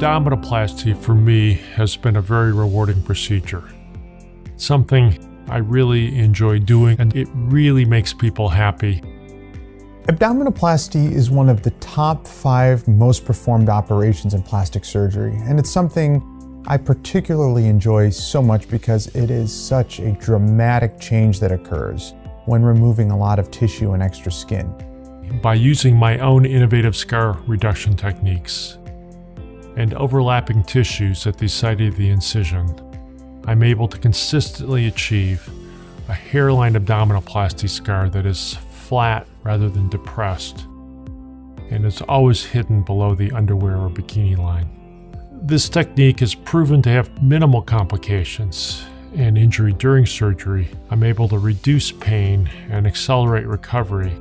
Abdominoplasty for me has been a very rewarding procedure. Something I really enjoy doing and it really makes people happy. Abdominoplasty is one of the top five most performed operations in plastic surgery, and it's something I particularly enjoy so much because it is such a dramatic change that occurs when removing a lot of tissue and extra skin. By using my own innovative scar reduction techniques and overlapping tissues at the site of the incision, I'm able to consistently achieve a hairline abdominoplasty scar that is flat rather than depressed and is always hidden below the underwear or bikini line. This technique is proven to have minimal complications and injury during surgery. I'm able to reduce pain and accelerate recovery.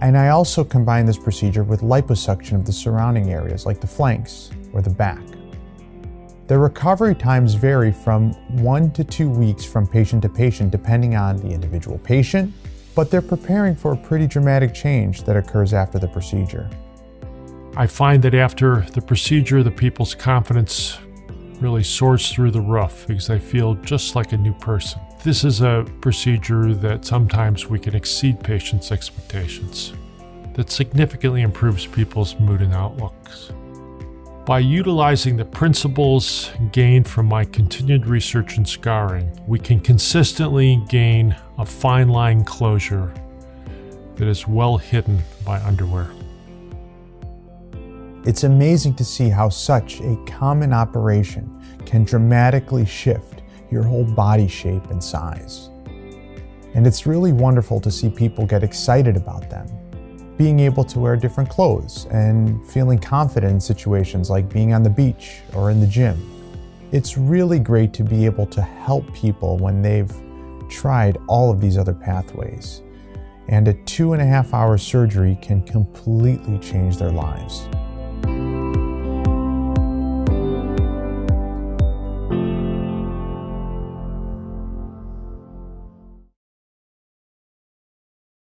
And I also combine this procedure with liposuction of the surrounding areas like the flanks or the back. The recovery times vary from one to two weeks from patient to patient depending on the individual patient, but they're preparing for a pretty dramatic change that occurs after the procedure. I find that after the procedure, the people's confidence really soars through the roof because they feel just like a new person. This is a procedure that sometimes we can exceed patients' expectations, that significantly improves people's mood and outlooks. By utilizing the principles gained from my continued research in scarring, we can consistently gain a fine line closure that is well hidden by underwear. It's amazing to see how such a common operation can dramatically shift your whole body shape and size. And it's really wonderful to see people get excited about them being able to wear different clothes and feeling confident in situations like being on the beach or in the gym. It's really great to be able to help people when they've tried all of these other pathways. And a two and a half hour surgery can completely change their lives.